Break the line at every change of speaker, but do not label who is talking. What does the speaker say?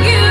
You.